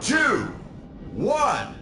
two, one.